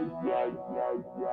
yeah, yeah, yeah.